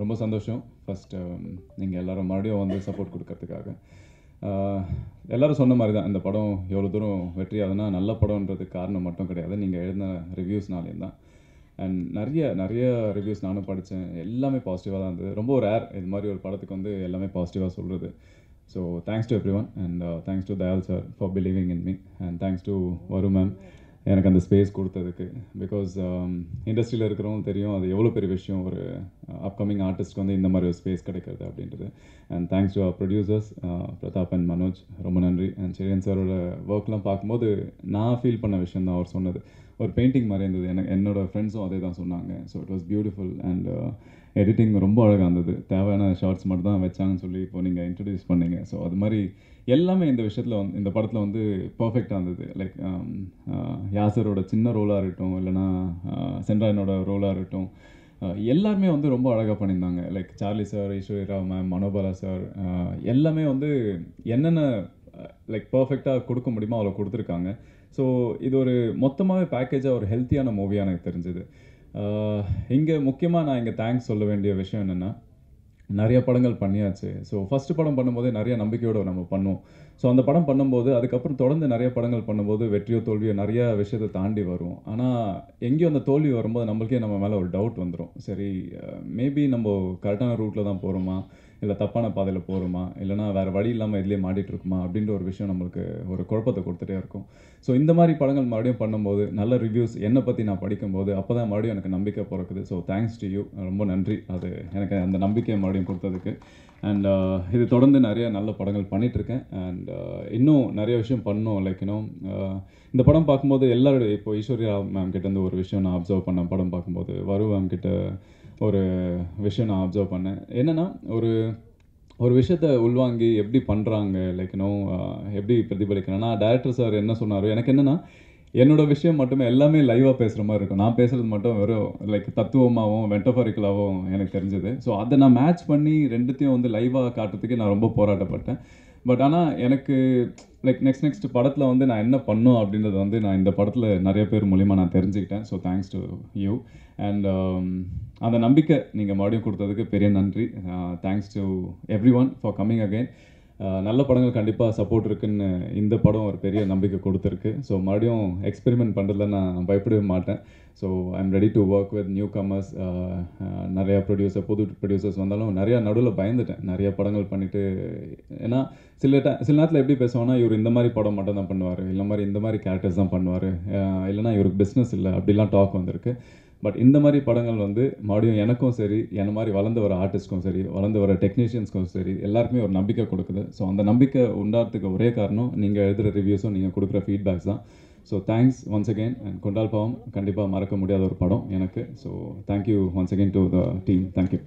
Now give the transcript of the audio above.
ரொம்ப சந்தோஷம். First um, நீங்கள் எல்லாரும் மறுபடியும் வந்து சப்போர்ட் கொடுக்கறதுக்காக. எல்லோரும் சொன்ன மாதிரி தான் இந்த படம் எவ்வளோ தூரம் வெற்றி ஆகுதுன்னா நல்ல படம்ன்றதுக்கு காரணம் மட்டும் கிடையாது. நீங்கள் எழுதின ரிவ்யூஸ்னாலேயும் தான். அண்ட் நிறைய நிறைய ரிவ்யூஸ் நானும் படித்தேன் எல்லாமே பாசிட்டிவாக தான் இருந்தது. ரொம்ப ஒரு ஏர் இது மாதிரி ஒரு படத்துக்கு வந்து எல்லாமே பாசிட்டிவாக சொல்கிறது so thanks to everyone and thanks to Dayal sir for believing in me and thanks to Varu ma'am எனக்கு அந்த ஸ்பேஸ் கொடுத்ததுக்கு. பிகாஸ் இண்டஸ்ட்ரியில் um, இருக்கிறவங்க தெரியும் அது எவ்வளோ பெரிய விஷயம் ஒரு uh, அப்கமிங் ஆர்டிஸ்ட்க்கு வந்து இந்த மாதிரி ஒரு ஸ்பேஸ் கிடைக்கிறது அப்படின்றது. அண்ட் தேங்க்ஸ் டு அவர் ப்ரொடியூசர்ஸ் பிரதாப் அண்ட் மனோஜ் ரொம்ப நன்றி. அண்ட் செரியன் சாரோட ஒர்க்லாம் பார்க்கும்போது நான் ஃபீல் பண்ண விஷயம் தான் அவர் சொன்னது. ஒரு பெயிண்டிங் மாதிரி இருந்தது. எனக்கு என்னோடய ஃப்ரெண்ட்ஸும் அதே தான் சொன்னாங்க. So it was beautiful and editing ரொம்ப அழகாக இருந்தது. தேவையான ஷார்ட்ஸ் மட்டும் தான் வச்சாங்கன்னு சொல்லி இப்போ நீங்கள் இன்ட்ரடியூஸ் பண்ணீங்க. ஸோ அது மாதிரி எல்லாமே இந்த விஷயத்தில் வந்து இந்த படத்தில் வந்து பர்ஃபெக்டாக இருந்தது. லைக் um, uh, யாசரோட சின்ன ரோலாக இருக்கட்டும் இல்லைனா uh, சென்ட்ராயனோட ரோலாக இருக்கட்டும் uh, எல்லாருமே வந்து ரொம்ப அழகாக பண்ணியிருந்தாங்க. Like Charlie sir Eswari Rao ma'am Manobala sir எல்லாமே வந்து என்னென்ன லைக் பர்ஃபெக்டாக கொடுக்க முடியுமோ அவ்வளோ கொடுத்துருக்காங்க. ஸோ இது ஒரு மொத்தமாகவே பேக்கேஜாக ஒரு ஹெல்த்தியான மூவியாக எனக்கு தெரிஞ்சுது. இங்கே முக்கியமாக நான் இங்கே தேங்க்ஸ் சொல்ல வேண்டிய விஷயம் என்னென்னா நிறைய படங்கள் பண்ணியாச்சு. ஸோ ஃபஸ்ட்டு படம் பண்ணும்போதே நிறைய நம்பிக்கையோடு நம்ம பண்ணுவோம். ஸோ அந்த படம் பண்ணும்போது அதுக்கப்புறம் தொடர்ந்து நிறைய படங்கள் பண்ணும்போது வெற்றியோ தோல்வியோ நிறைய விஷயத்தை தாண்டி வரும் ஆனால் எங்கேயோ அந்த தோல்வி வரும்போது நம்மளுக்கே நம்ம மேலே ஒரு டவுட் வந்துடும் சரி மேபி நம்ம கரெக்டான ரூட்டில் தான் போகிறோமா இல்லை தப்பான பாதையில் போகிறோமா இல்லைனா வேறு வழி இல்லாமல் இதிலே மாட்டிகிட்டு இருக்குமா அப்படின்ற ஒரு விஷயம் நம்மளுக்கு ஒரு குழப்பத்தை கொடுத்துட்டே இருக்கும். ஸோ இந்த மாதிரி படங்கள் மறுபடியும் பண்ணும்போது நல்ல ரிவ்யூஸ் என்னை பற்றி நான் படிக்கும்போது அப்போ தான் மறுபடியும் எனக்கு நம்பிக்கை பிறக்குது. ஸோ தேங்க்ஸ் டு யூ ரொம்ப நன்றி. அது எனக்கு அந்த நம்பிக்கையை மறுபடியும் கொடுத்ததுக்கு. அண்ட் uh, இது தொடர்ந்து நிறைய நல்ல படங்கள் பண்ணிகிட்ருக்கேன் அண்ட் uh, இன்னும் நிறைய விஷயம் பண்ணோம் லைக் இன்னும் இந்த படம் பார்க்கும்போது எல்லாரோட இப்போ ஈஸ்வர்யா மேம் கிட்டேருந்து ஒரு விஷயம் நான் அப்சர்வ் பண்ணேன் படம் பார்க்கும்போது. வரு மேம் கிட்ட ஒரு விஷயம் நான் அப்சர்வ் பண்ணேன். என்னென்னா ஒரு ஒரு விஷயத்த உள்வாங்கி எப்படி பண்ணுறாங்க லைக் நோ எப்படி நான் டேரக்டர் சார் என்ன சொன்னாரோ எனக்கு என்னென்னா என்னோட விஷயம் மட்டுமே எல்லாமே லைவாக பேசுகிற மாதிரி இருக்கும். நான் பேசுகிறது மட்டும் வெறும் லைக் தத்துவமாகவும் மெட்டஃபாரிக்கலாகவும் எனக்கு தெரிஞ்சது. ஸோ அதை நான் மேட்ச் பண்ணி ரெண்டுத்தையும் வந்து லைவாக காட்டுறதுக்கு நான் ரொம்ப போராட்டப்பட்டேன். பட் ஆனால் எனக்கு லைக் நெக்ஸ்ட் நெக்ஸ்ட் படத்தில் வந்து நான் என்ன பண்ணும் அப்படின்றத வந்து நான் இந்த படத்தில் நிறைய பேர் மூலிமா நான் தெரிஞ்சுக்கிட்டேன். So thanks to you and அந்த நம்பிக்கை நீங்கள் மறுபடியும் கொடுத்ததுக்கு பெரிய நன்றி. Thanks to everyone for coming again நல்ல படங்கள் கண்டிப்பாக சப்போர்ட் இருக்குன்னு இந்த படம் ஒரு பெரிய நம்பிக்கை கொடுத்துருக்கு. ஸோ மறுபடியும் எக்ஸ்பெரிமெண்ட் பண்ணுறதுல நான் பயப்படவே மாட்டேன். So I'm ready to work with newcomers நிறையா ப்ரொடியூசர் புது ப்ரொடியூசர்ஸ் வந்தாலும் நிறையா நடுவில் பயந்துட்டேன். நிறைய படங்கள் பண்ணிவிட்டு ஏன்னா சில டை சில நேரத்தில் எப்படி பேசுவோன்னா இவர் இந்த மாதிரி படம் மட்டும் தான் பண்ணுவார். இல்லை மாதிரி இந்த மாதிரி கேரக்டர்ஸ் தான் பண்ணுவார். இல்லைனா இவருக்கு பிஸ்னஸ் இல்லை. அப்படிலாம் டாக் வந்திருக்கு. பட் இந்த மாதிரி படங்கள் வந்து மறுபடியும் எனக்கும் சரி என்ன மாதிரி வளர்ந்து வர ஆர்டிஸ்ட்க்கும் சரி வளர்ந்து வர டெக்னீஷியன்ஸ்க்கும் சரி எல்லாருக்குமே ஒரு நம்பிக்கை கொடுக்குது. ஸோ அந்த நம்பிக்கை உண்டாகிறதுக்கு ஒரே காரணம் நீங்கள் எழுதுகிற ரிவ்யூஸும் நீங்கள் கொடுக்குற ஃபீட்பேக்ஸ் தான். So thanks once again and குண்டால் பாவம் கண்டிப்பாக மறக்க முடியாத ஒரு படம் எனக்கு. So thank you once again to the team thank you